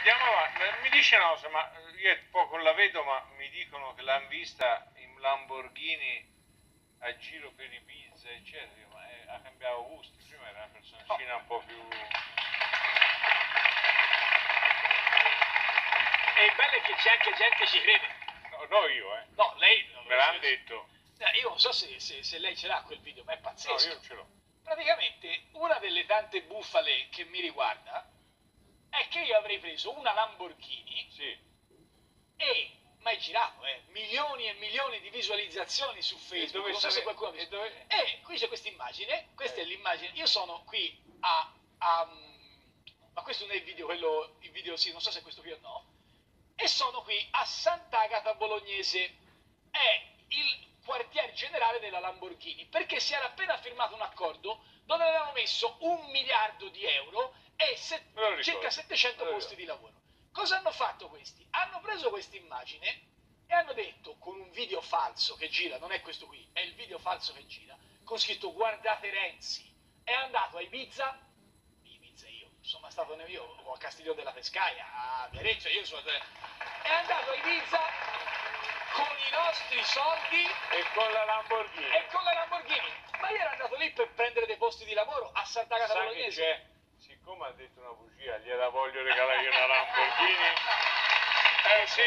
andiamo avanti. Mi dice una cosa, ma io poco la vedo, ma mi dicono che l'hanno vista in Lamborghini a giro per Ibiza, eccetera. Ma è, ha cambiato gusti, prima era una personaggina un po' più. E il bello è che c'è anche gente che ci crede. No, no io, eh. No, lei non Me l'hanno detto. Eh, Io non so se, se- se lei ce l'ha quel video, ma è No, pazzesco. io non ce l'ho. Praticamente una delle tante bufale che mi riguarda è che io avrei preso una Lamborghini Sì. e mai girato, eh, milioni e milioni di visualizzazioni su Facebook. non so se qualcuno ha e visto. dove- E qui c'è questa immagine, questa Eh. è l'immagine. Io sono qui a, a- ma questo non è il video, quello, il video sì, non so se è questo qui o no. E sono qui a Sant'Agata Bolognese. È il quartier generale della Lamborghini, perché si era appena firmato un accordo dove avevano messo un miliardo di euro se- circa 700 Me lo posti di lavoro. Cosa hanno fatto questi? Hanno preso questa immagine e hanno detto con un video falso che gira, non è questo qui, è il video falso che gira, con scritto guardate Renzi, è andato a Ibiza, Ibiza io, insomma stato io o a Castiglione della Pescaia, a Viareggio, io sono... È andato a Ibiza con i nostri soldi E con la Lamborghini. e con la Lamborghini, ma io ero andato lì per prendere dei posti di lavoro a Sant'Agata Sai che Bolognese. Siccome ha detto una bugia, gliela voglio regalare una Lamborghini. Eh sì,